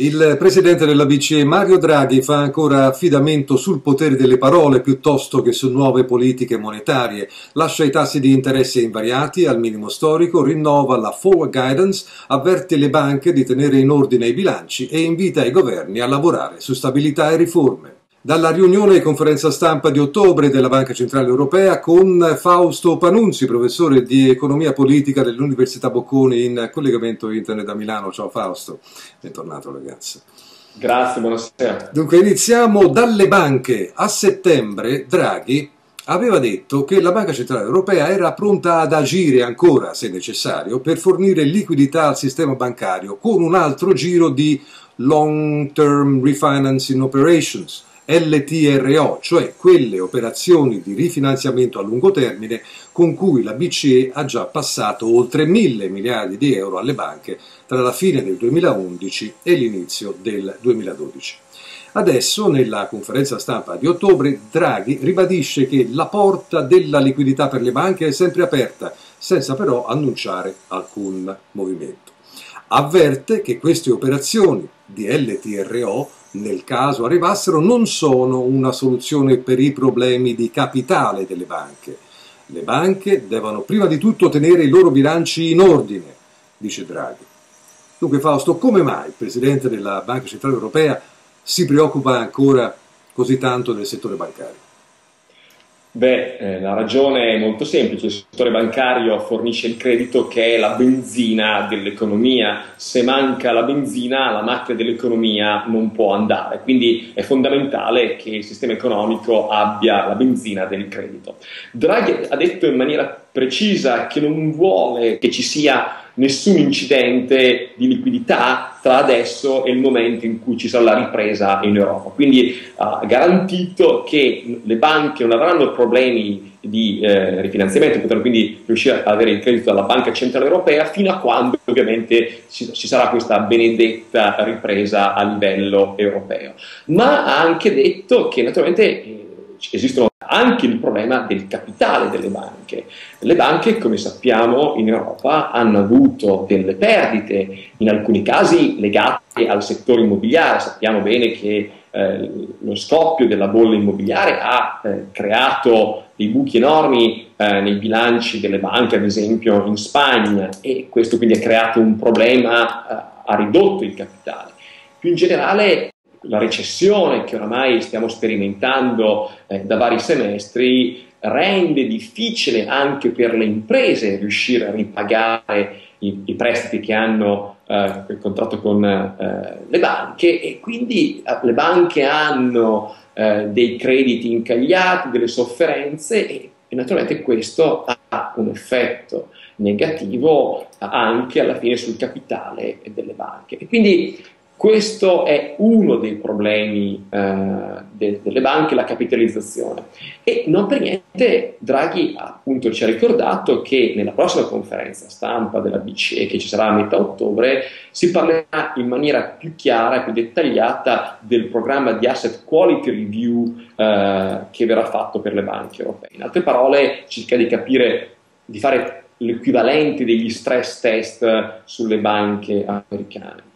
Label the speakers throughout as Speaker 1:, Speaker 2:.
Speaker 1: Il presidente della BCE Mario Draghi fa ancora affidamento sul potere delle parole piuttosto che su nuove politiche monetarie, lascia i tassi di interesse invariati al minimo storico, rinnova la forward guidance, avverte le banche di tenere in ordine i bilanci e invita i governi a lavorare su stabilità e riforme. Dalla riunione e conferenza stampa di ottobre della Banca Centrale Europea con Fausto Panunzi, professore di economia politica dell'Università Bocconi in collegamento internet da Milano. Ciao Fausto, bentornato ragazzi.
Speaker 2: Grazie, buonasera.
Speaker 1: Dunque iniziamo dalle banche. A settembre Draghi aveva detto che la Banca Centrale Europea era pronta ad agire ancora, se necessario, per fornire liquidità al sistema bancario con un altro giro di Long Term Refinancing Operations LTRO, cioè quelle operazioni di rifinanziamento a lungo termine con cui la BCE ha già passato oltre mille miliardi di euro alle banche tra la fine del 2011 e l'inizio del 2012. Adesso, nella conferenza stampa di ottobre, Draghi ribadisce che la porta della liquidità per le banche è sempre aperta, senza però annunciare alcun movimento. Avverte che queste operazioni di LTRO nel caso arrivassero, non sono una soluzione per i problemi di capitale delle banche. Le banche devono prima di tutto tenere i loro bilanci in ordine, dice Draghi. Dunque Fausto, come mai il Presidente della Banca Centrale Europea si preoccupa ancora così tanto del settore bancario?
Speaker 2: Beh, eh, la ragione è molto semplice, il settore bancario fornisce il credito che è la benzina dell'economia, se manca la benzina la macchina dell'economia non può andare, quindi è fondamentale che il sistema economico abbia la benzina del credito. Draghi ha detto in maniera precisa che non vuole che ci sia nessun incidente di liquidità tra adesso e il momento in cui ci sarà la ripresa in Europa. Quindi ha garantito che le banche non avranno problemi di eh, rifinanziamento, potranno quindi riuscire ad avere il credito dalla Banca Centrale Europea fino a quando ovviamente ci, ci sarà questa benedetta ripresa a livello europeo. Ma ha anche detto che naturalmente eh, esistono anche il problema del capitale delle banche. Le banche, come sappiamo, in Europa hanno avuto delle perdite, in alcuni casi legate al settore immobiliare. Sappiamo bene che eh, lo scoppio della bolla immobiliare ha eh, creato dei buchi enormi eh, nei bilanci delle banche, ad esempio in Spagna, e questo quindi ha creato un problema, eh, ha ridotto il capitale. Più in generale la recessione che oramai stiamo sperimentando eh, da vari semestri rende difficile anche per le imprese riuscire a ripagare i, i prestiti che hanno eh, il contratto con eh, le banche e quindi eh, le banche hanno eh, dei crediti incagliati, delle sofferenze e, e naturalmente questo ha un effetto negativo anche alla fine sul capitale delle banche. E quindi questo è uno dei problemi eh, de- delle banche, la capitalizzazione. E non per niente Draghi appunto ci ha ricordato che nella prossima conferenza stampa della BCE, che ci sarà a metà ottobre, si parlerà in maniera più chiara e più dettagliata del programma di asset quality review eh, che verrà fatto per le banche europee. In altre parole, cerca di capire, di fare l'equivalente degli stress test sulle banche americane.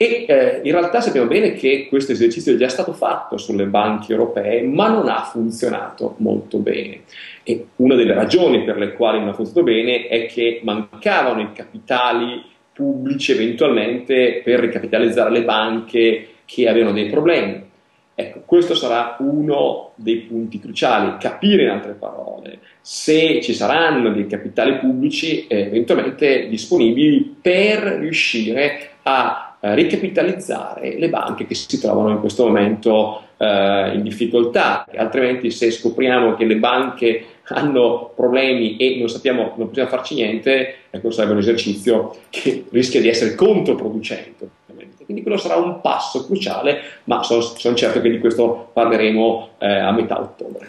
Speaker 2: E eh, in realtà sappiamo bene che questo esercizio è già stato fatto sulle banche europee, ma non ha funzionato molto bene. E una delle ragioni per le quali non ha funzionato bene è che mancavano i capitali pubblici eventualmente per ricapitalizzare le banche che avevano dei problemi. Ecco, questo sarà uno dei punti cruciali, capire in altre parole se ci saranno dei capitali pubblici eh, eventualmente disponibili per riuscire a ricapitalizzare le banche che si trovano in questo momento eh, in difficoltà, altrimenti se scopriamo che le banche hanno problemi e non sappiamo, non possiamo farci niente, ecco sarebbe un esercizio che rischia di essere controproducente. Quindi quello sarà un passo cruciale, ma sono, sono certo che di questo parleremo eh, a metà ottobre.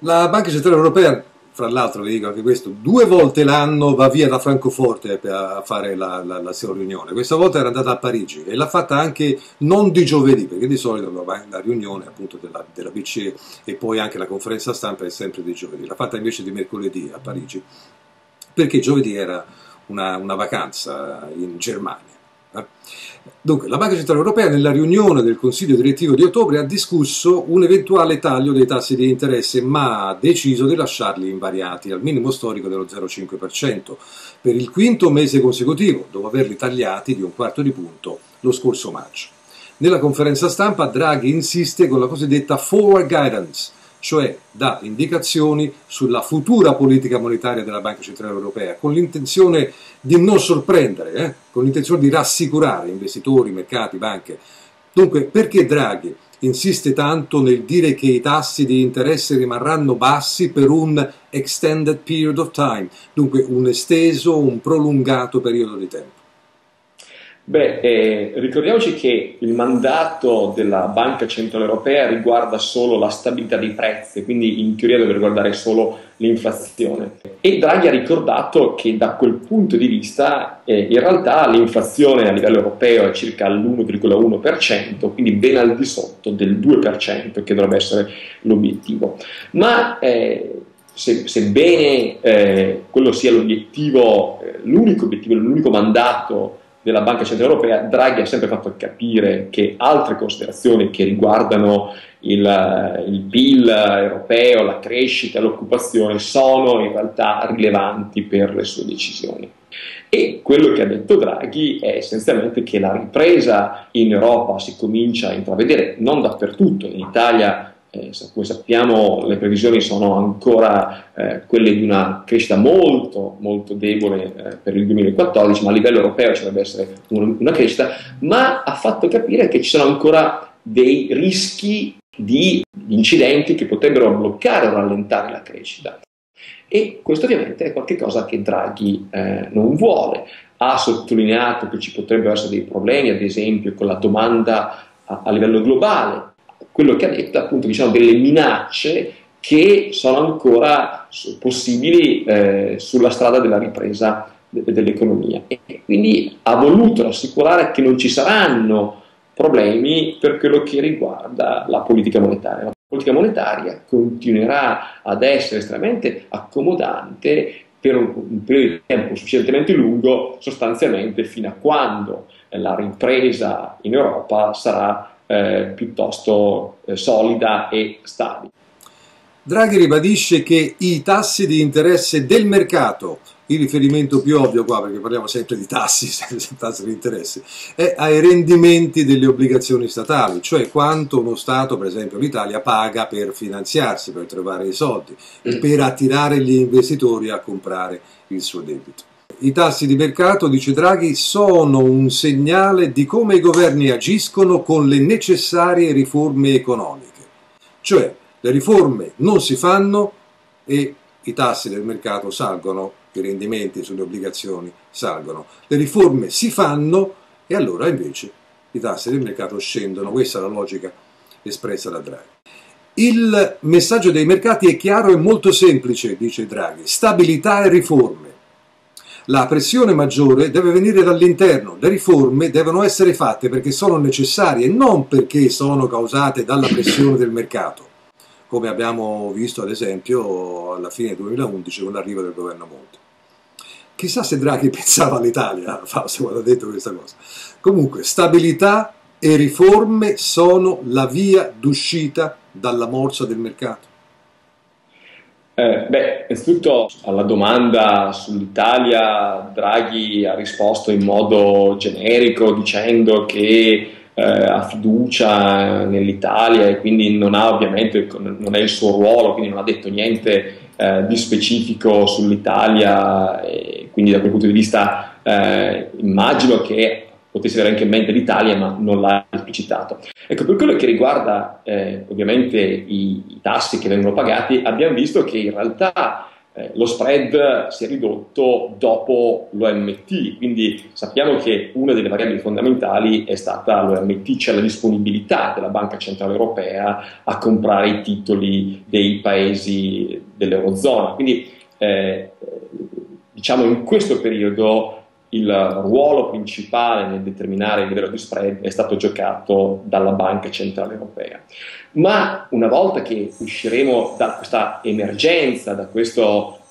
Speaker 1: La Banca Centrale Europea fra l'altro vi dico anche questo, due volte l'anno va via da Francoforte a fare la, la, la, sua riunione, questa volta era andata a Parigi e l'ha fatta anche non di giovedì, perché di solito la riunione appunto della, della BCE e poi anche la conferenza stampa è sempre di giovedì, l'ha fatta invece di mercoledì a Parigi, perché giovedì era una, una vacanza in Germania? Dunque, la Banca Centrale Europea nella riunione del Consiglio direttivo di ottobre ha discusso un eventuale taglio dei tassi di interesse, ma ha deciso di lasciarli invariati al minimo storico dello 0,5% per il quinto mese consecutivo, dopo averli tagliati di un quarto di punto lo scorso maggio. Nella conferenza stampa Draghi insiste con la cosiddetta forward guidance, cioè dà indicazioni sulla futura politica monetaria della Banca Centrale Europea, con l'intenzione di non sorprendere, eh? con l'intenzione di rassicurare investitori, mercati, banche. Dunque, perché Draghi insiste tanto nel dire che i tassi di interesse rimarranno bassi per un extended period of time, dunque un esteso, un prolungato periodo di tempo?
Speaker 2: Beh, eh, ricordiamoci che il mandato della Banca Centrale Europea riguarda solo la stabilità dei prezzi, quindi in teoria deve riguardare solo l'inflazione. E Draghi ha ricordato che da quel punto di vista eh, in realtà l'inflazione a livello europeo è circa l'1,1%, quindi ben al di sotto del 2% che dovrebbe essere l'obiettivo. Ma eh, se, sebbene eh, quello sia l'obiettivo, eh, l'unico obiettivo, l'unico mandato della Banca Centrale Europea, Draghi ha sempre fatto capire che altre considerazioni che riguardano il, il PIL europeo, la crescita, l'occupazione sono in realtà rilevanti per le sue decisioni. E quello che ha detto Draghi è essenzialmente che la ripresa in Europa si comincia a intravedere non dappertutto, in Italia eh, come sappiamo le previsioni sono ancora eh, quelle di una crescita molto, molto debole eh, per il 2014, ma a livello europeo ci dovrebbe essere un, una crescita, ma ha fatto capire che ci sono ancora dei rischi di incidenti che potrebbero bloccare o rallentare la crescita. E questo ovviamente è qualcosa che Draghi eh, non vuole. Ha sottolineato che ci potrebbero essere dei problemi, ad esempio, con la domanda a, a livello globale, quello che ha detto appunto diciamo, delle minacce che sono ancora possibili eh, sulla strada della ripresa de- dell'economia e quindi ha voluto rassicurare che non ci saranno problemi per quello che riguarda la politica monetaria. La politica monetaria continuerà ad essere estremamente accomodante per un periodo di tempo sufficientemente lungo, sostanzialmente fino a quando la ripresa in Europa sarà eh, piuttosto eh, solida e stabile.
Speaker 1: Draghi ribadisce che i tassi di interesse del mercato, il riferimento più ovvio qua, perché parliamo sempre di tassi, tassi di interesse, è ai rendimenti delle obbligazioni statali, cioè quanto uno Stato, per esempio l'Italia, paga per finanziarsi, per trovare i soldi, mm. per attirare gli investitori a comprare il suo debito. I tassi di mercato, dice Draghi, sono un segnale di come i governi agiscono con le necessarie riforme economiche. Cioè, le riforme non si fanno e i tassi del mercato salgono, i rendimenti sulle obbligazioni salgono. Le riforme si fanno e allora invece i tassi del mercato scendono. Questa è la logica espressa da Draghi. Il messaggio dei mercati è chiaro e molto semplice, dice Draghi, stabilità e riforme. La pressione maggiore deve venire dall'interno, le riforme devono essere fatte perché sono necessarie, non perché sono causate dalla pressione del mercato, come abbiamo visto ad esempio alla fine del 2011 con l'arrivo del governo Monti. Chissà se Draghi pensava all'Italia, Fausto, quando ha detto questa cosa. Comunque, stabilità e riforme sono la via d'uscita dalla morsa del mercato.
Speaker 2: Eh, beh, innanzitutto alla domanda sull'Italia Draghi ha risposto in modo generico dicendo che eh, ha fiducia nell'Italia e quindi non ha ovviamente non è il suo ruolo, quindi non ha detto niente eh, di specifico sull'Italia e quindi da quel punto di vista eh, immagino che potesse avere anche in mente l'Italia, ma non l'ha esplicitato. Ecco, per quello che riguarda eh, ovviamente i, i, tassi che vengono pagati, abbiamo visto che in realtà eh, lo spread si è ridotto dopo l'OMT, quindi sappiamo che una delle variabili fondamentali è stata l'OMT, cioè la disponibilità della Banca Centrale Europea a comprare i titoli dei paesi dell'Eurozona. Quindi eh, diciamo in questo periodo il ruolo principale nel determinare il livello di spread è stato giocato dalla Banca Centrale Europea. Ma una volta che usciremo da questa emergenza, da questa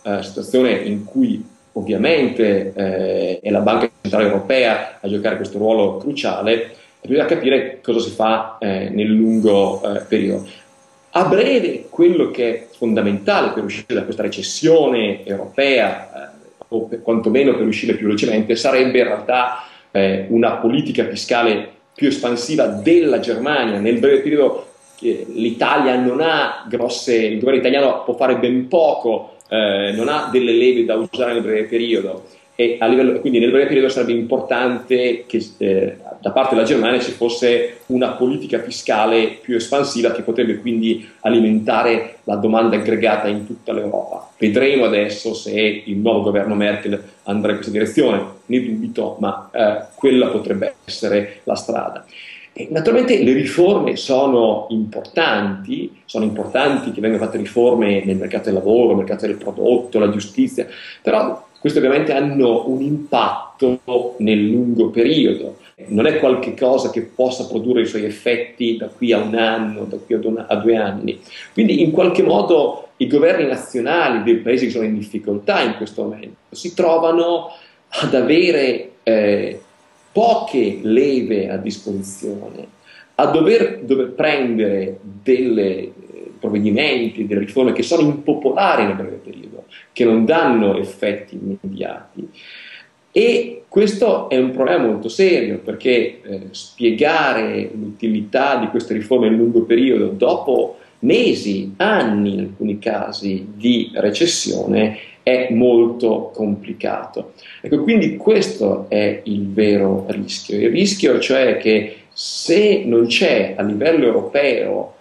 Speaker 2: eh, situazione in cui ovviamente eh, è la Banca Centrale Europea a giocare questo ruolo cruciale, bisogna capire cosa si fa eh, nel lungo eh, periodo. A breve, quello che è fondamentale per uscire da questa recessione europea, eh, o per, quantomeno per uscire più velocemente, sarebbe in realtà eh, una politica fiscale più espansiva della Germania. Nel breve periodo l'Italia non ha grosse, il governo italiano può fare ben poco, eh, non ha delle leve da usare nel breve periodo e livello, quindi nel breve periodo sarebbe importante che eh, da parte della Germania ci fosse una politica fiscale più espansiva che potrebbe quindi alimentare la domanda aggregata in tutta l'Europa. Vedremo adesso se il nuovo governo Merkel andrà in questa direzione, ne dubito, ma eh, quella potrebbe essere la strada. Naturalmente le riforme sono importanti, sono importanti che vengano fatte riforme nel mercato del lavoro, nel mercato del prodotto, la giustizia, però queste ovviamente hanno un impatto nel lungo periodo. Non è qualcosa che possa produrre i suoi effetti da qui a un anno, da qui a due anni. Quindi in qualche modo i governi nazionali dei paesi che sono in difficoltà in questo momento si trovano ad avere eh, poche leve a disposizione, a dover, dover prendere dei eh, provvedimenti, delle riforme che sono impopolari nel breve periodo, che non danno effetti immediati. E questo è un problema molto serio perché eh, spiegare l'utilità di queste riforme nel lungo periodo dopo mesi, anni in alcuni casi di recessione è molto complicato. Ecco, quindi questo è il vero rischio. Il rischio cioè che se non c'è a livello europeo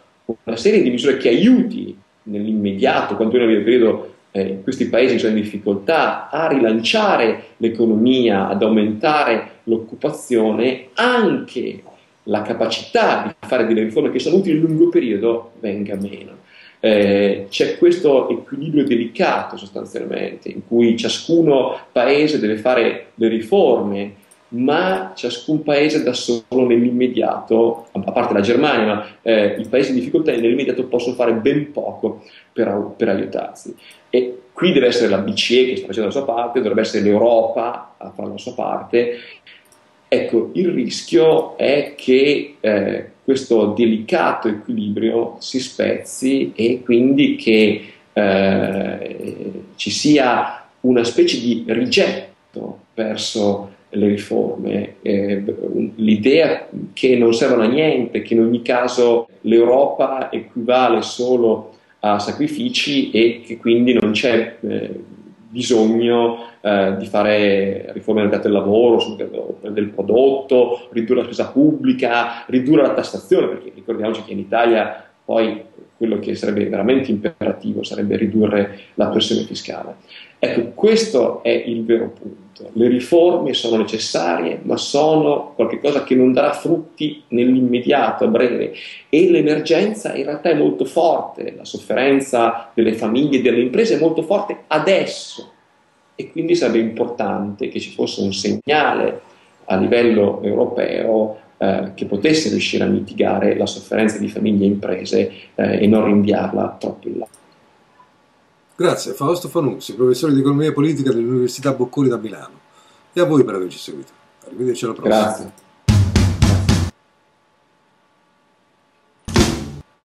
Speaker 2: una serie di misure che aiuti nell'immediato, quanto nel periodo eh, questi paesi sono in difficoltà, a rilanciare l'economia, ad aumentare l'occupazione, anche la capacità di fare delle riforme che sono utili nel lungo periodo venga meno. Eh, c'è questo equilibrio delicato sostanzialmente, in cui ciascuno paese deve fare le riforme, ma ciascun paese da solo nell'immediato, a parte la Germania, ma eh, i paesi in difficoltà nell'immediato possono fare ben poco per, per, aiutarsi. E qui deve essere la BCE che sta facendo la sua parte, dovrebbe essere l'Europa a fare la sua parte. Ecco, il rischio è che eh, questo delicato equilibrio si spezzi e quindi che eh, ci sia una specie di rigetto verso le riforme, eh, l'idea che non servono a niente, che in ogni caso l'Europa equivale solo a sacrifici e che quindi non c'è eh, bisogno eh, di fare riforme nel mercato del lavoro, del prodotto, ridurre la spesa pubblica, ridurre la tassazione, perché ricordiamoci che in Italia poi quello che sarebbe veramente imperativo sarebbe ridurre la pressione fiscale. Ecco, questo è il vero punto. Le riforme sono necessarie, ma sono qualcosa che non darà frutti nell'immediato, a breve. E l'emergenza in realtà è molto forte, la sofferenza delle famiglie e delle imprese è molto forte adesso. E quindi sarebbe importante che ci fosse un segnale a livello europeo eh, che potesse riuscire a mitigare la sofferenza di famiglie e imprese eh, e non rinviarla troppo in là.
Speaker 1: Grazie a Fausto Fanuzzi, professore di economia politica dell'Università Bocconi da Milano e a voi per averci seguito. Arrivederci alla prossima.
Speaker 2: Grazie.